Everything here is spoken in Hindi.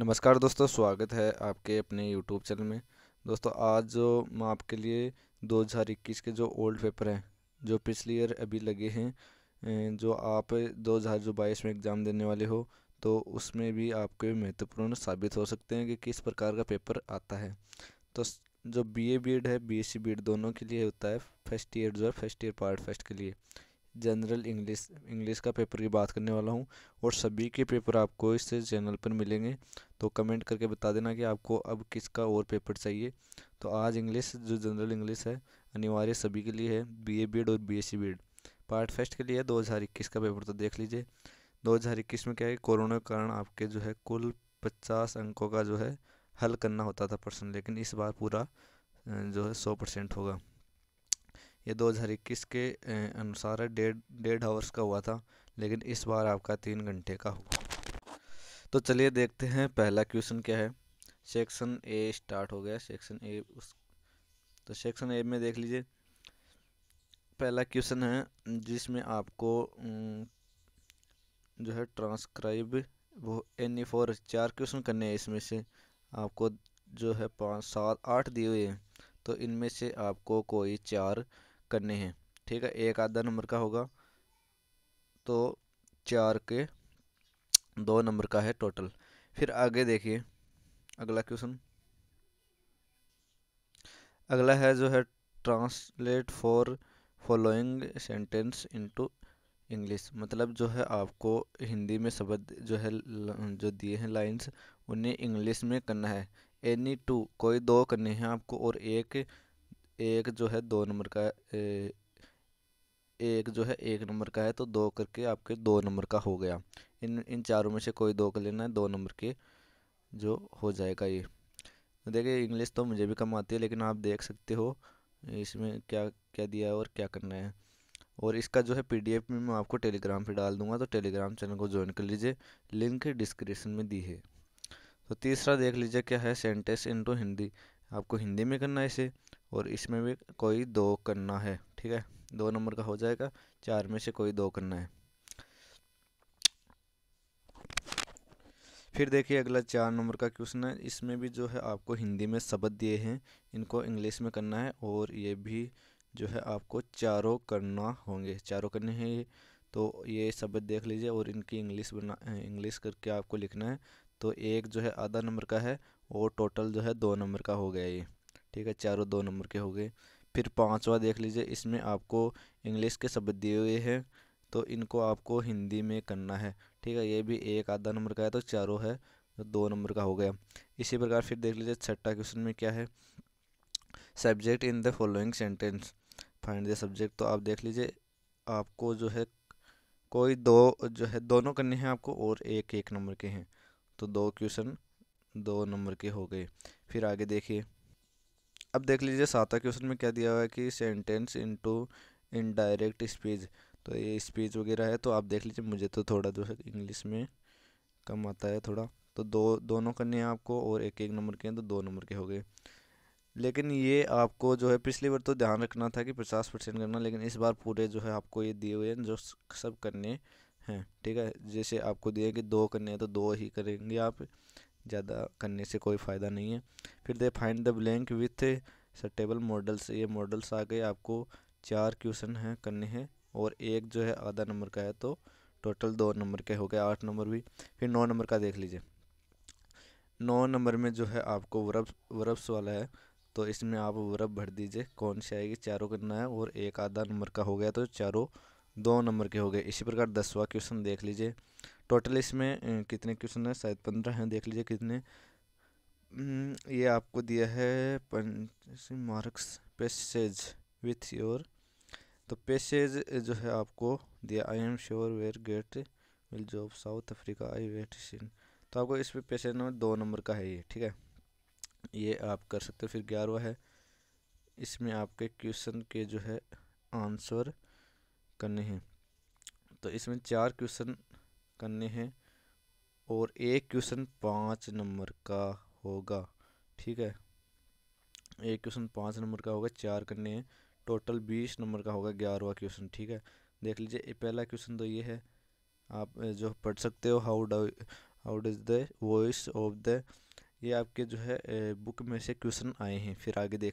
नमस्कार दोस्तों, स्वागत है आपके अपने यूट्यूब चैनल में। दोस्तों, आज जो मैं आपके लिए 2021 के जो ओल्ड पेपर हैं, जो पिछले ईयर अभी लगे हैं जो आप दो हज़ार जो बाईस में एग्ज़ाम देने वाले हो तो उसमें भी आपके महत्वपूर्ण साबित हो सकते हैं कि किस प्रकार का पेपर आता है। तो जो बी ए बी एड है B S C B Ed दोनों के लिए होता है फ़र्स्ट ईयर जो है फ़र्स्ट ईयर पार्ट फ़र्स्ट के लिए। जनरल इंग्लिश इंग्लिश का पेपर की बात करने वाला हूँ और सभी के पेपर आपको इस चैनल पर मिलेंगे। तो कमेंट करके बता देना कि आपको अब किसका और पेपर चाहिए। तो आज इंग्लिश, जो जनरल इंग्लिश है, अनिवार्य सभी के लिए है बी ए बी एड और B S C B Ed part first के लिए दो हज़ार इक्कीस का पेपर तो देख लीजिए। दो हज़ार इक्कीस में क्या है कोरोना के कारण आपके जो है कुल पचास अंकों का जो है हल करना होता था पर्सन, लेकिन इस बार पूरा जो है सौ परसेंट होगा। ये 2021 के अनुसार डेढ़ डेढ़ आवर्स का हुआ था, लेकिन इस बार आपका तीन घंटे का हुआ। तो चलिए देखते हैं पहला क्वेश्चन क्या है। सेक्शन ए स्टार्ट हो गया सेक्शन ए उस तो सेक्शन ए में देख लीजिए। पहला क्वेश्चन है, जिसमें आपको जो है ट्रांसक्राइब वो एनी फोर चार क्वेश्चन करने हैं इसमें से। आपको जो है पाँच, सात, आठ दिए हुए हैं तो इनमें से आपको कोई चार करने हैं, ठीक है? एक आधा नंबर का होगा। तो चार के दो नंबर का है टोटल फिर आगे देखिए, अगला क्वेश्चन अगला है जो है translate for following sentence into English मतलब जो है आपको हिंदी में शब्द जो है, जो दिए हैं लाइंस उन्हें इंग्लिश में करना है। एनी टू कोई दो करने हैं आपको और एक एक जो है दो नंबर का एक जो है एक नंबर का है तो दो करके आपके दो नंबर का हो गया। इन इन चारों में से कोई दो कर लेना है, दो नंबर के जो हो जाएगा ये। देखिए, इंग्लिश तो मुझे भी कम आती है, लेकिन आप देख सकते हो, इसमें क्या क्या दिया है और क्या करना है। और इसका जो है पीडीएफ में मैं आपको टेलीग्राम पे डाल दूँगा तो टेलीग्राम चैनल को ज्वाइन कर लीजिए। लिंक डिस्क्रिप्शन में दी है। तो तीसरा देख लीजिए, क्या है? सेंटेंस इनटू हिंदी आपको हिंदी में करना है इसे। और इसमें भी कोई दो करना है, ठीक है? दो नंबर का हो जाएगा, चार में से कोई दो करना है। फिर देखिए अगला चार नंबर का क्वेश्चन है। इसमें भी जो है आपको हिंदी में शब्द दिए हैं, इनको इंग्लिश में करना है और ये भी जो है आपको चारों करना होंगे। चारों करने हैं ये तो ये शब्द देख लीजिए और इनकी इंग्लिश बना, इंग्लिश करके आपको लिखना है। तो एक जो है आधा नंबर का है और टोटल जो है दो नंबर का हो गया ये। ठीक है, चारों दो नंबर के हो गए। फिर पांचवा देख लीजिए, इसमें आपको इंग्लिश के शब्द दिए हुए हैं तो इनको आपको हिंदी में करना है। ठीक है, ये भी एक आधा नंबर का है तो चारों है तो दो नंबर का हो गया। इसी प्रकार फिर देख लीजिए, छठा क्वेश्चन में क्या है? Subject in the following sentence. Find the subject तो आप देख लीजिए, आपको जो है, कोई दो जो है, दोनों करने हैं आपको, और एक एक नंबर के हैं। तो दो क्वेश्चन दो नंबर के हो गए। फिर आगे देखिए। अब देख लीजिए सातवा क्वेश्चन में क्या दिया हुआ है कि सेंटेंस इनटू इनडायरेक्ट स्पीच तो ये स्पीच वगैरह है तो आप देख लीजिए, मुझे तो थोड़ा जो है इंग्लिश में कम आता है थोड़ा। तो दो, दोनों करने हैं आपको, और एक एक नंबर के हैं तो दो नंबर के हो गए। लेकिन ये आपको जो है, पिछली बार तो ध्यान रखना था कि पचास परसेंट करना, लेकिन इस बार पूरे जो है आपको ये दिए हुए हैं, जो सब करने हैं, ठीक है? जैसे आपको दिए कि दो करने हैं तो दो ही करेंगे आप। ज़्यादा करने से कोई फ़ायदा नहीं है। फिर दे find the blank with suitable modals. ये मॉडल्स आ गए आपको चार क्वेश्चन हैं करने हैं और एक जो है आधा नंबर का है तो टोटल दो नंबर के हो गए, आठ नंबर भी। फिर नौ नंबर का देख लीजिए। नौ नंबर में जो है आपको वरब वरब्स वाला है तो इसमें आप वरब भर दीजिए, कौन सी आएगी? चारों करना है और एक आधा नंबर का हो गया तो चारों दो नंबर के हो गए। इसी प्रकार दसवा क्वेश्चन देख लीजिए। टोटल इसमें कितने क्वेश्चन है? शायद पंद्रह हैं, देख लीजिए कितने। ये आपको दिया है मार्क्स पेसेज विथ योर। तो पेसेज जो है आपको दिया, I am sure where get will job South Africa, I wait seen तो आपको इस पर पैसेज नंबर दो नंबर का है ये, ठीक है? ये आप कर सकते हो, फिर ग्यारहवा है। इसमें आपके क्वेश्चन के जो है आंसर करने हैं। तो इसमें चार क्वेश्चन करने हैं और एक क्वेश्चन पाँच नंबर का होगा, ठीक है? एक क्वेश्चन पाँच नंबर का होगा, चार करने हैं, टोटल बीस नंबर का होगा, ग्यारहवा क्वेश्चन, ठीक है? देख लीजिए पहला क्वेश्चन तो ये है, आप जो पढ़ सकते हो, how do how is the voice of the, ये आपके जो है बुक में से क्वेश्चन आए हैं, फिर आगे देख